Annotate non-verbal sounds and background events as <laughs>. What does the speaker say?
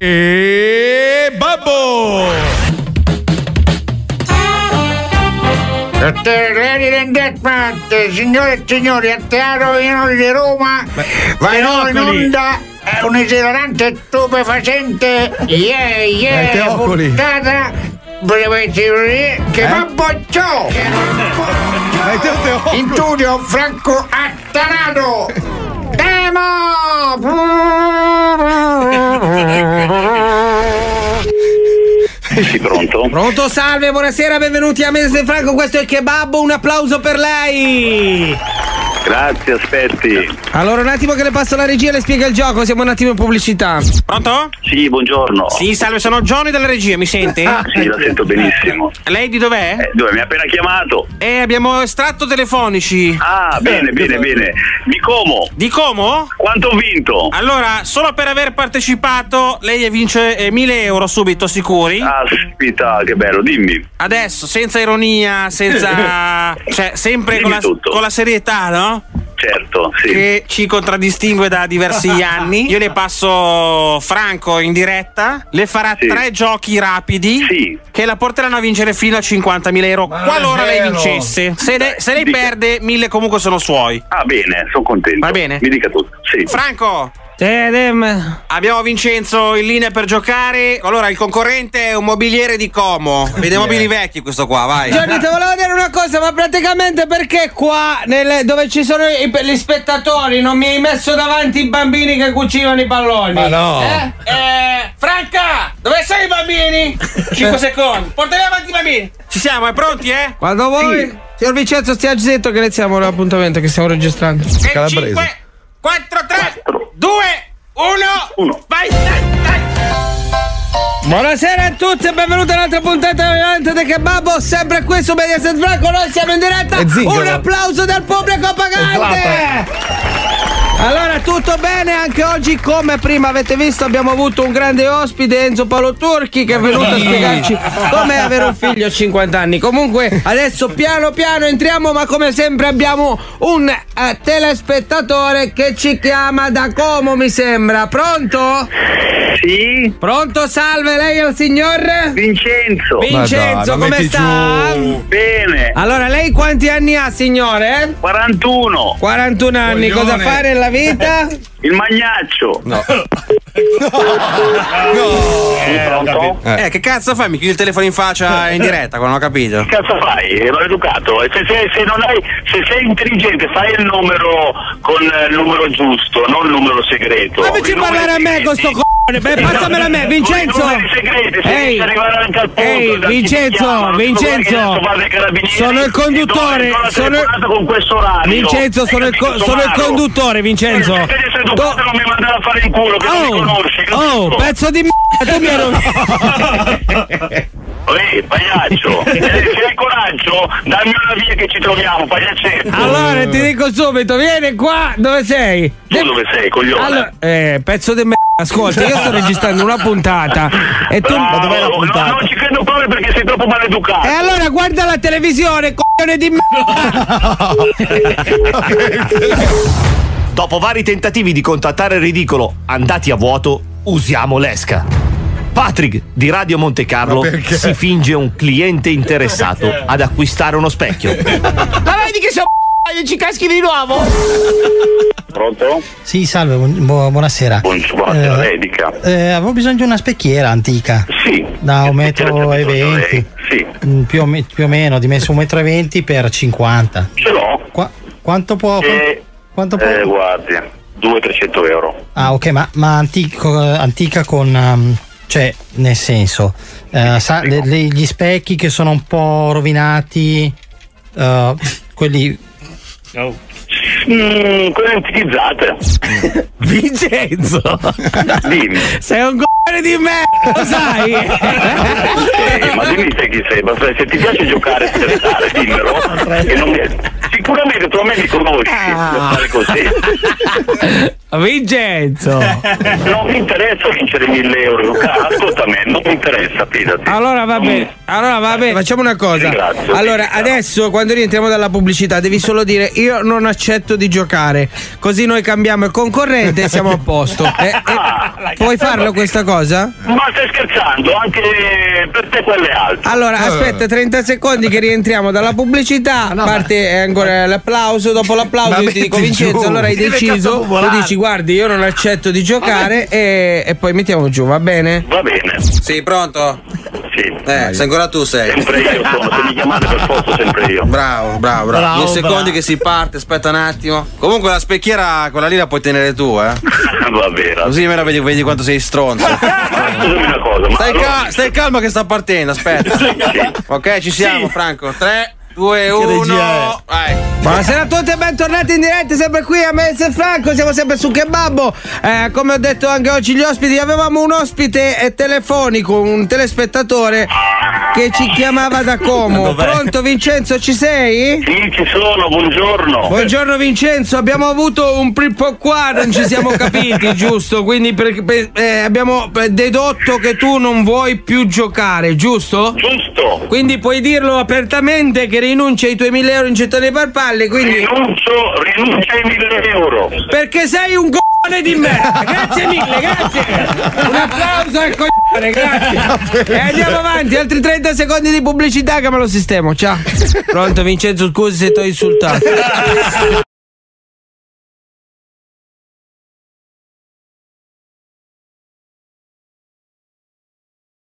E babbo! Signore e signori, a Teatro Ianoli di Roma va in onda è un esilarante stupefacente. Yeah yeah puntata. Che Eh? babbo ciò. In studio Franco Attanato. <laughs> Demo Sì, pronto? Pronto, salve, buonasera, benvenuti a Mese Franco, questo è il kebab, un applauso per lei! Grazie, aspetti. Allora, un attimo che le passo la regia e le spiega il gioco, siamo un attimo in pubblicità. Pronto? Sì, buongiorno. Sì, salve, sono Johnny della regia, mi sente? <laughs> Sì, la sento benissimo. Lei di dov'è? Eh, dove mi ha appena chiamato? Eh, abbiamo estratto telefonici. Ah, bene, bene, bene. Di Como? Di Como? Quanto ho vinto? Allora, solo per aver partecipato, lei vince eh, 1000 euro subito, sicuri? Aspetta, che bello, dimmi. Adesso, senza ironia, senza... <laughs> cioè, sempre con la, con la serietà, no? Certo, sì. Che ci contraddistingue da diversi <laughs> anni. Io le passo Franco in diretta, le farà Sì. tre giochi rapidi Sì. che la porteranno a vincere fino a 50.000 euro qualora lei vincesse. Se, le- se lei Dica. perde, 1000 comunque sono suoi. Ah, bene, sono contento. Va bene. Mi dica tutto. Sì. Franco. Abbiamo Vincenzo in linea per giocare. Allora, il concorrente è un mobiliere di Como. Vede mobili vecchi questo qua, vai. Gianni, ti volevo dire una cosa, ma praticamente perché qua, nelle- dove ci sono i- gli spettatori, non mi hai messo davanti i bambini che cucinano i palloni? Ma no. Eh? Eh, Franca, dove sei i bambini? 5 secondi. Portali avanti i bambini. Ci siamo, è pronti, eh? Quando vuoi. Signor Vincenzo, stia zitto che iniziamo l'appuntamento che stiamo registrando. E Calabrese. 5, 4, 3, Quattro. 2, 1. Uno. Vai, dai, dai. Buonasera a tutti e benvenuti a un'altra puntata di The Kebab, sempre qui su Mediaset Franco, noi siamo in diretta. Un applauso dal pubblico pagante! Tutto bene anche oggi, come prima avete visto, abbiamo avuto un grande ospite, Enzo Paolo Turchi, che è venuto a spiegarci com'è avere un figlio a 50 anni. Comunque, adesso piano piano entriamo, ma come sempre abbiamo un eh, telespettatore che ci chiama da Como, mi sembra. Pronto? Sì? Pronto, salve, lei è il signor? Vincenzo. Vincenzo, Ma dai, ma come sta? giù. Bene. Allora, lei quanti anni ha, signore? 41. 41 anni, Coglione. cosa fare nella vita? <laughs> Il magnaccio. No. <laughs> Sì, pronto? Eh, che cazzo fai? Mi chiudi il telefono in faccia in diretta, non ho capito. Che cazzo fai? Ero educato. E Se, se- se non hai, se sei intelligente, fai il numero con eh, il numero giusto, non il numero segreto. Fammici I numeri parlare a me con sto c***o! Beh, passamelo a me, Vincenzo! Ehi, ehi, Vincenzo, Vincenzo, sono il conduttore, sono telefonata con questo orario. Vincenzo, sono il, co- sono il conduttore, Vincenzo! Do- non mi mandare a fare in culo, che non mi Oh, conosci. oh, pezzo di m***a, tu mi ero... <laughs> Ehi, pagliaccio, se se hai coraggio, dammi una via che ci troviamo, pagliaccetto. Allora, ti dico subito, vieni qua, dove sei? Tu dove sei, coglione? Allora, eh, pezzo di m***a, ascolta, io sto registrando una puntata e tu... Bravo, dov'è la no, puntata? non ci credo proprio perché sei troppo maleducato. E allora guarda la televisione, coglione di m***a! <laughs> Dopo vari tentativi di contattare il ridicolo andati a vuoto, usiamo l'esca. Patrick di Radio Monte Carlo Ma si finge un cliente interessato ad acquistare uno specchio. Ma vedi che sono ci caschi di nuovo! <laughs> Pronto? Sì, salve, bu- buonasera. Buongiorno, Eh, dica. eh, avevo bisogno di una specchiera antica. Sì. Da un metro e venti. Sì. Mm, Più o, me- più o meno, dimenso un metro e venti per 50. Ce l'ho. Qua- quanto può... Eh, quanto può... eh, guardi, 200-300 euro. Ah, ok, ma, ma antico- antica con... um, cioè, nel senso, eh, sa- le- le- gli specchi che sono un po' rovinati, eh, quelli... Mm, quelle anticizzate. <laughs> Vincenzo! Dimmi. Sei un coglione di me, lo sai? <laughs> Eh, ma dimmi te chi sei, ma se ti piace giocare e scherzare, dimmelo. E non mi- Sicuramente tu a me mi conosci, Ah. per fare così. <laughs> Vincenzo. Non mi interessa vincere 1000 euro, Luca. Ascolta me, non mi interessa, fidati. Allora va bene, allora va bene, facciamo una cosa. Ringrazio, Allora, adesso quando rientriamo dalla pubblicità devi solo dire io non accetto di giocare. Così noi cambiamo il concorrente e siamo a posto. <laughs> Eh, eh, Ah, puoi farlo questa cosa? Ma stai scherzando? Anche per te quelle altre. Allora, aspetta 30 secondi che rientriamo dalla pubblicità. Parte eh, ancora l'applauso. Dopo l'applauso, io ti dico, Vincenzo, giù. allora hai deciso. Tu dici, guardi, io non accetto di giocare e, e poi mettiamo giù, va bene? Va bene. Sì, pronto? Sì. Eh, sei ancora tu sei. Sempre io sono, se mi chiamate per forza sempre io. Bravo, bravo, bravo. Bravo, Due secondi che si parte, aspetta un attimo. Comunque la specchiera, quella lì la puoi tenere tu, eh. <laughs> Va bene. Così almeno vedi, vedi quanto sei stronzo. <laughs> Scusami una cosa, ma Stai, allora- cal- stai calmo che sta partendo, aspetta. Ok, ci siamo, Franco. 3, 2, 1. regia Vai. Buonasera a tutti e bentornati in diretta, sempre qui a Mezzo e Franco, siamo sempre su Kebabbo. Eh, come ho detto anche oggi gli ospiti, avevamo un ospite eh, telefonico, un telespettatore che ci chiamava da Como. Dov'è? Pronto Vincenzo, ci sei? Sì, ci sono, buongiorno. Buongiorno Vincenzo, abbiamo avuto un prippo qua, non ci siamo capiti, <laughs> giusto? Quindi per- per- eh, abbiamo dedotto che tu non vuoi più giocare, giusto? Giusto. Quindi puoi dirlo apertamente che rinunci ai tuoi 1000 euro in gettoni di farfalle, quindi... Rinuncio, rinuncio ai 1000 euro. Perché sei un coglione di merda! Grazie mille, grazie! Un applauso al coglione, grazie! E andiamo avanti, altri 30 secondi di pubblicità che me lo sistemo, ciao! Pronto Vincenzo, scusi se ti ho insultato.